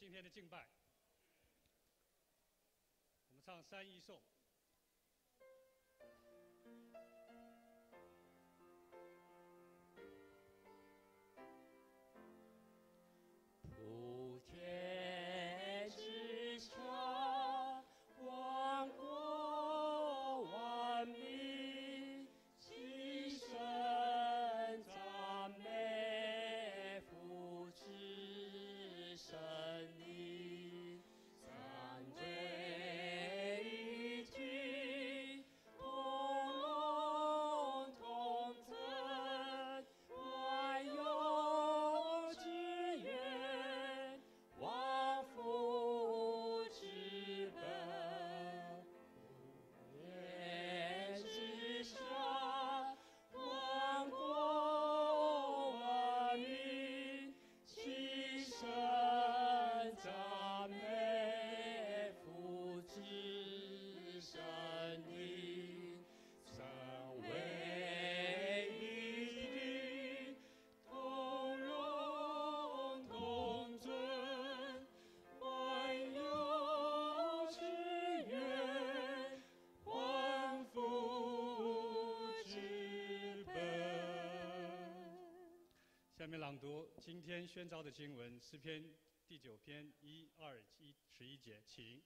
今天的敬拜。我们唱三一颂。今天宣召的经文，诗篇第九篇一二一十一节，请。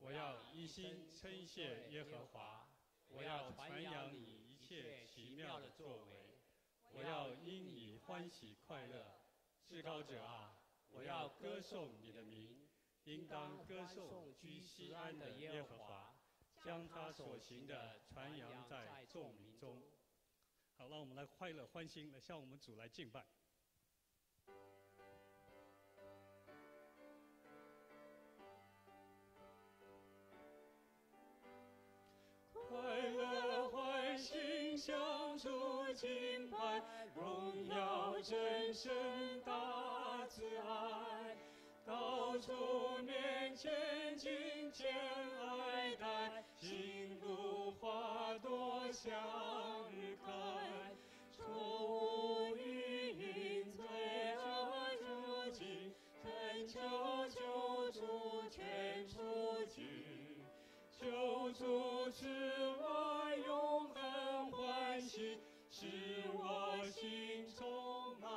我要一心称谢耶和华，我要传扬你一切奇妙的作为，我要因你欢喜快乐。至高者啊，我要歌颂你的名，应当歌颂居西安的耶和华，将他所行的传扬在众民中。好，让我们来快乐欢欣，来向我们主来敬拜。敬拜，荣耀真神大慈爱，到处面前敬虔爱戴，心如花朵向日开，出于云最爱主敬，恳求救主全出局。救主使我永恒欢喜，使我心充满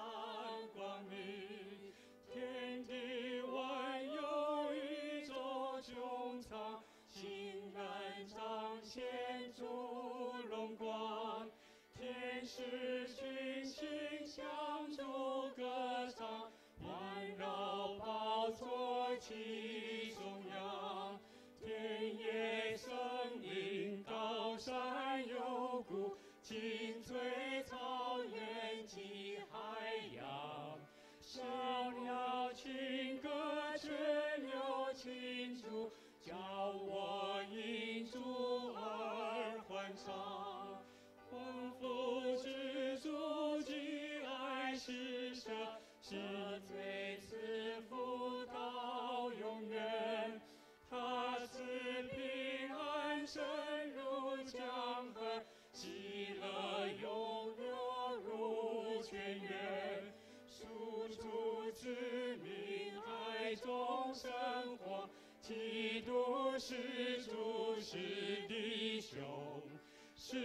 光明。天地万有宇宙穹苍，欣然彰显主荣光。天使群星相助歌唱，环绕宝座其中央。田野森林高山幽谷，青翠草原及海洋。小鸟轻歌雀流清楚，叫我因主而欢唱。丰富知足及爱施舍，是最赐福到永远。他是平安神河，喜乐永流入泉源。属主之民爱中生活，基督是主是弟兄，使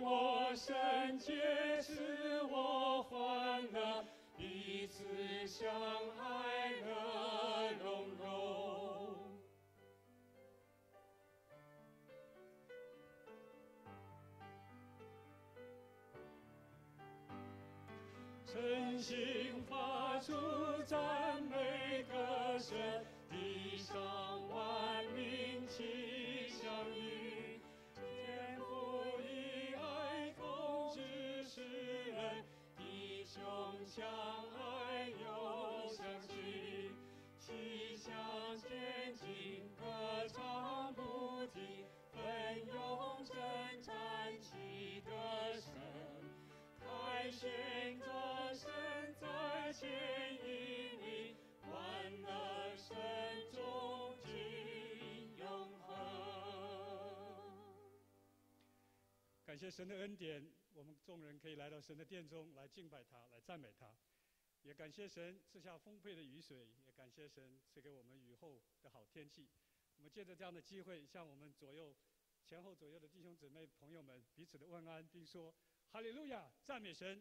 我圣洁，使我欢乐，彼此相爱乐心发出赞美歌声，地上万民齐相遇。天父以爱统治世人，弟兄相爱又相聚，齐相前进，歌唱不停，奋勇征战齐得胜。凯旋歌声牵引你，欢乐声中尽永恒。感谢神的恩典，我们众人可以来到神的殿中来敬拜他，来赞美他。也感谢神赐下丰沛的雨水，也感谢神赐给我们雨后的好天气。我们借着这样的机会，向我们左右、前后左右的弟兄姊妹、朋友们彼此的问安，并说：“哈利路亚，赞美神。”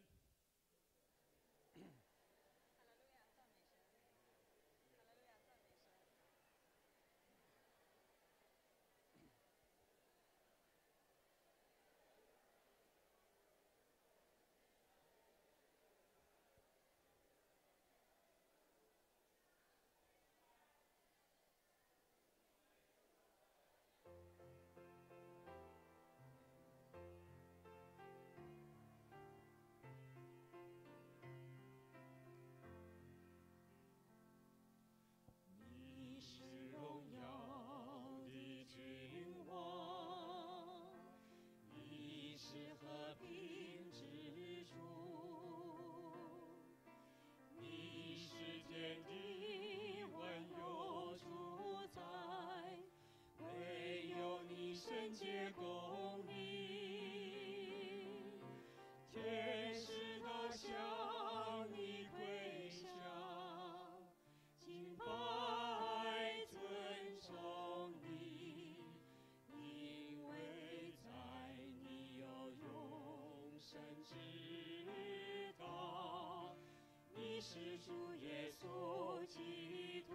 是主耶稣基督。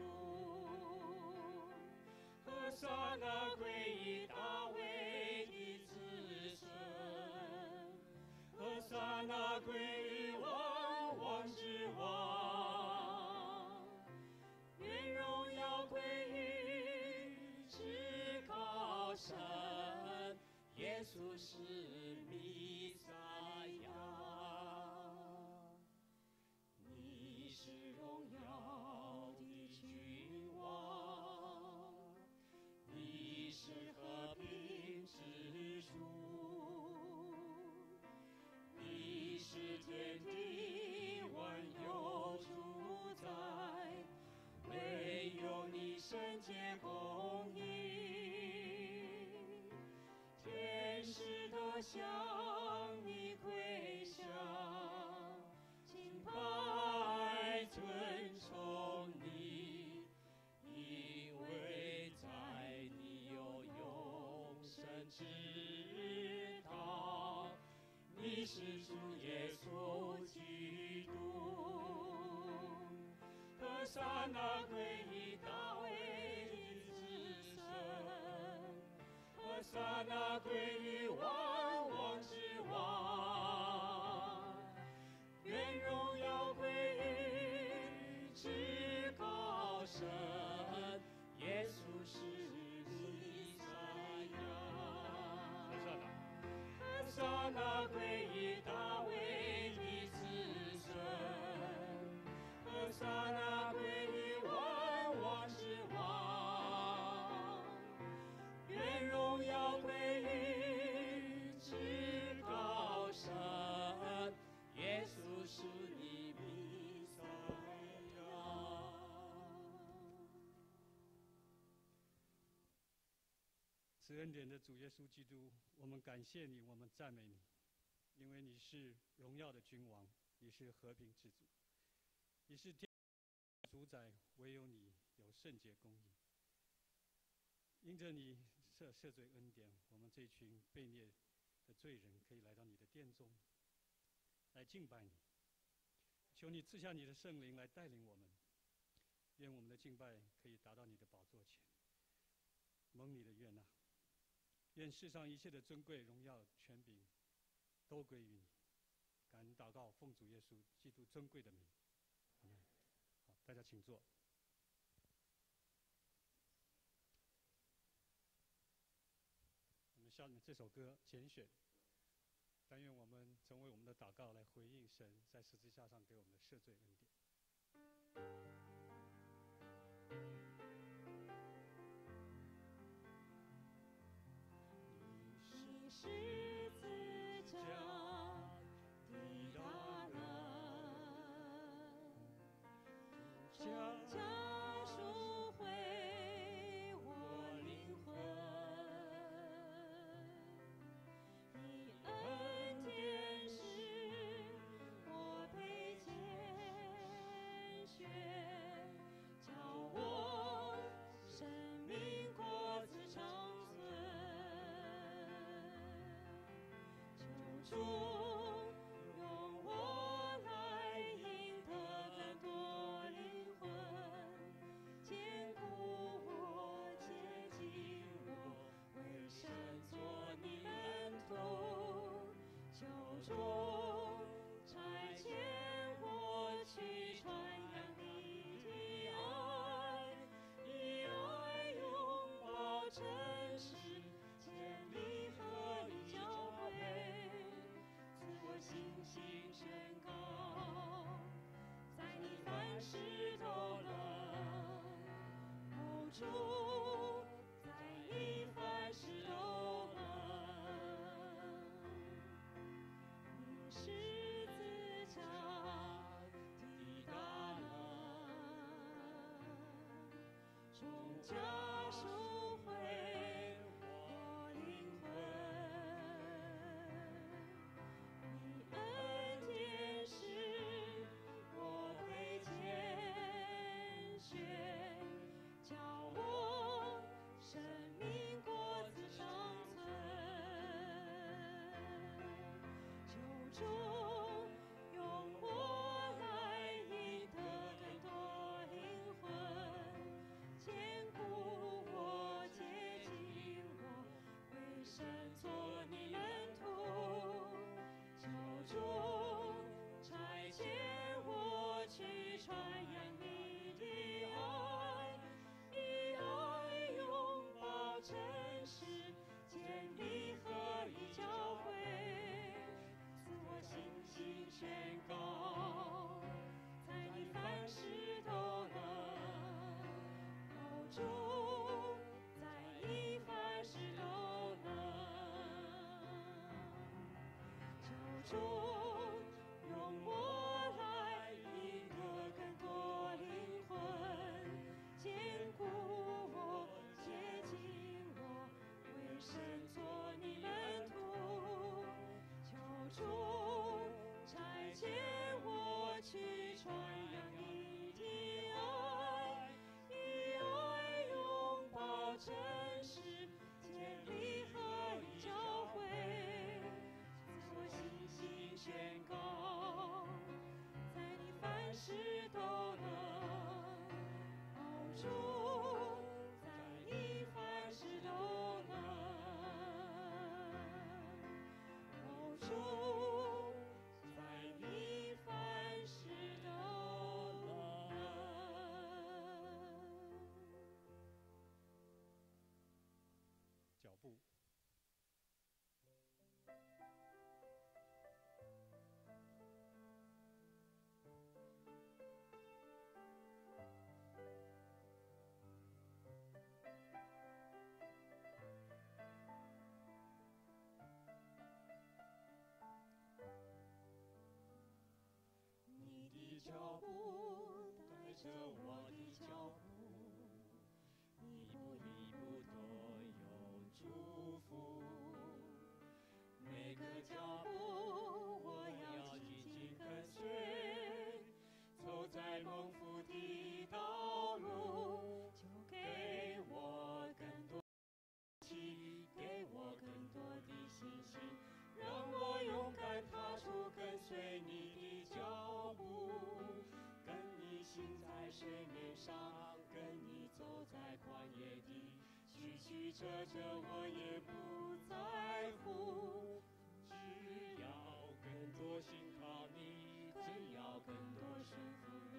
和撒那归于大卫的子孙，和撒那归于万王之王。愿荣耀归于至高神，耶稣是向你跪下，敬拜尊崇你，因为在你有永生之道，你是主耶稣基督。和撒那归于大卫的子孙，和撒那归于王高神，耶稣是弥赛亚。和撒那和撒那归恩典的主耶稣基督，我们感谢你，我们赞美你，因为你是荣耀的君王，你是和平之主，你是天主宰，唯有你有圣洁公义。因着你赦赦罪恩典，我们这群被孽的罪人可以来到你的殿中，来敬拜你。求你赐下你的圣灵来带领我们，愿我们的敬拜可以达到你的宝座前，蒙你的悦纳。愿世上一切的尊贵、荣耀、权柄，都归于你。感恩祷告，奉主耶稣基督尊贵的名。好，大家请坐。我们下面这首歌拣选，但愿我们成为我们的祷告，来回应神在十字架上给我们的赦罪恩典。是 주. 心宣高，在你凡事都能，哦主，在你凡事都能，是自家的大能，终将。joy. 是。脚步带着我的脚步，一步一步都有祝福。每个脚步曲曲折折我也不在乎。只要更多信靠你，更要更多顺服你。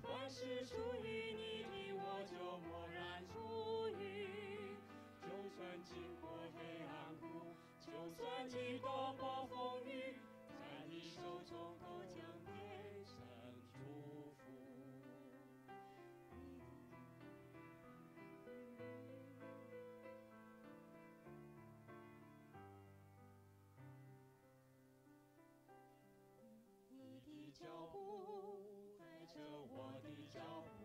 凡是属于你的，我就默然出于。就算经过黑暗谷，就算经过暴风雨，在你手中脚步带着我的脚步，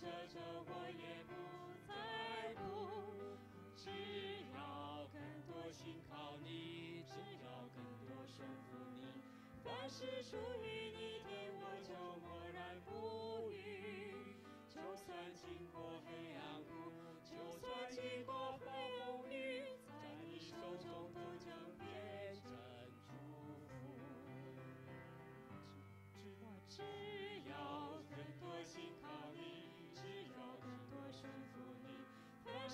这阵我也不在乎，只要更多心靠你，只要更多顺服你，凡是属于你的我就。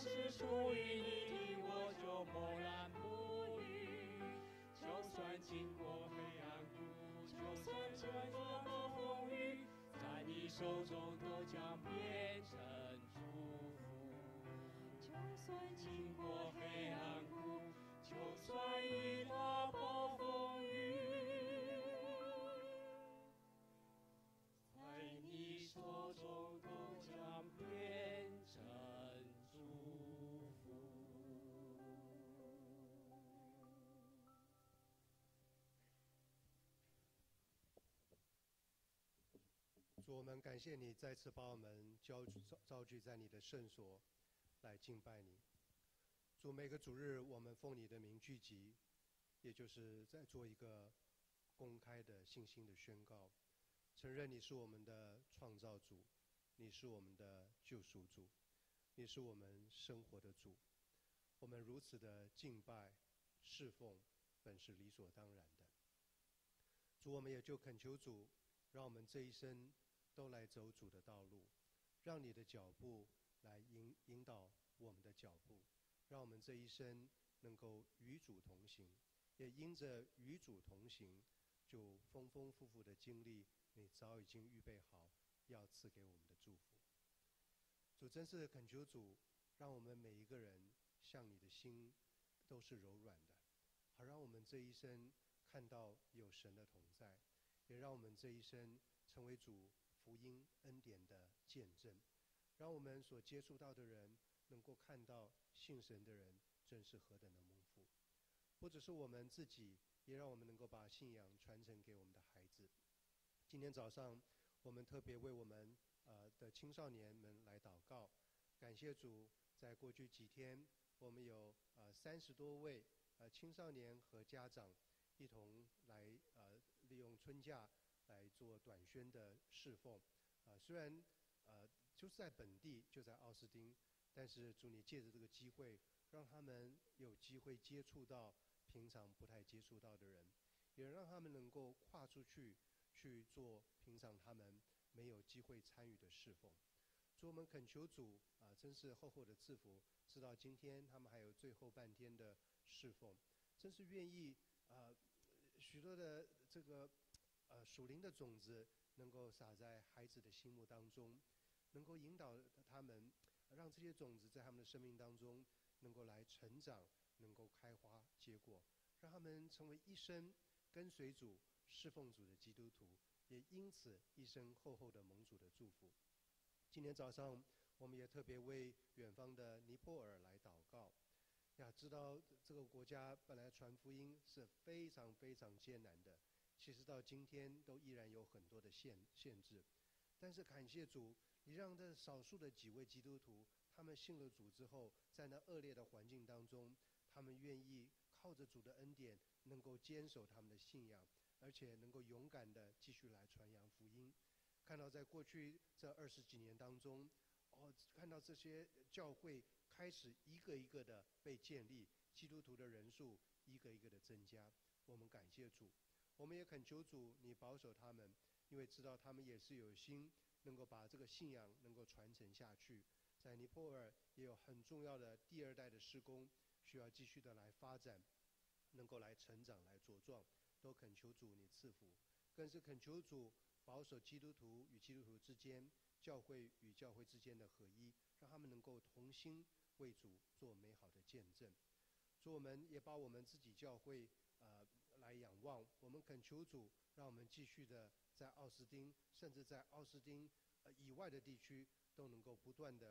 是属于你的，我就默然不语。就算经过黑暗谷，就算经过暴风雨，在你手中都将变成祝福。就算经过黑暗谷，就算遇到主，我们感谢你再次把我们召召召聚在你的圣所，来敬拜你。主，每个主日我们奉你的名聚集，也就是在做一个公开的信心的宣告，承认你是我们的创造主，你是我们的救赎主，你是我们生活的主。我们如此的敬拜侍奉，本是理所当然的。主，我们也就恳求主，让我们这一生都来走主的道路，让你的脚步来引引导我们的脚步，让我们这一生能够与主同行，也因着与主同行，就丰丰富富的经历你早已经预备好要赐给我们的祝福。主真是恳求主，让我们每一个人向你的心都是柔软的，好让我们这一生看到有神的同在，也让我们这一生成为主福音恩典的见证，让我们所接触到的人能够看到信神的人真是何等的蒙福。不只是我们自己，也让我们能够把信仰传承给我们的孩子。今天早上，我们特别为我们呃的青少年们来祷告，感谢主，在过去几天，我们有呃三十多位呃青少年和家长一同来呃利用春假来做短宣的侍奉。啊、虽然呃就是在本地，就在奥斯汀，但是主你借着这个机会，让他们有机会接触到平常不太接触到的人，也让他们能够跨出去去做平常他们没有机会参与的侍奉。主，我们恳求主啊、真是厚厚的赐福，直到今天他们还有最后半天的侍奉，真是愿意啊、许多的这个呃属灵的种子能够撒在孩子的心目当中，能够引导他们，让这些种子在他们的生命当中能够来成长，能够开花结果，让他们成为一生跟随主、侍奉主的基督徒，也因此一生厚厚的蒙主的祝福。今天早上，我们也特别为远方的尼泊尔来祷告。呀，知道这个国家本来传福音是非常非常艰难的，其实到今天都依然有很多的限限制。但是感谢主，你让这少数的几位基督徒，他们信了主之后，在那恶劣的环境当中，他们愿意靠着主的恩典，能够坚守他们的信仰，而且能够勇敢的继续来传扬福音。看到在过去这二十几年当中，哦，看到这些教会开始一个一个的被建立，基督徒的人数一个一个的增加。我们感谢主，我们也恳求主，你保守他们，因为知道他们也是有心能够把这个信仰能够传承下去。在尼泊尔也有很重要的第二代的施工，需要继续的来发展，能够来成长、来茁壮，都恳求主你赐福，更是恳求主保守基督徒与基督徒之间、教会与教会之间的合一，让他们能够同心为主做美好的见证。主，我们也把我们自己教会来仰望，我们恳求主，让我们继续的在奥斯汀，甚至在奥斯汀呃以外的地区，都能够不断的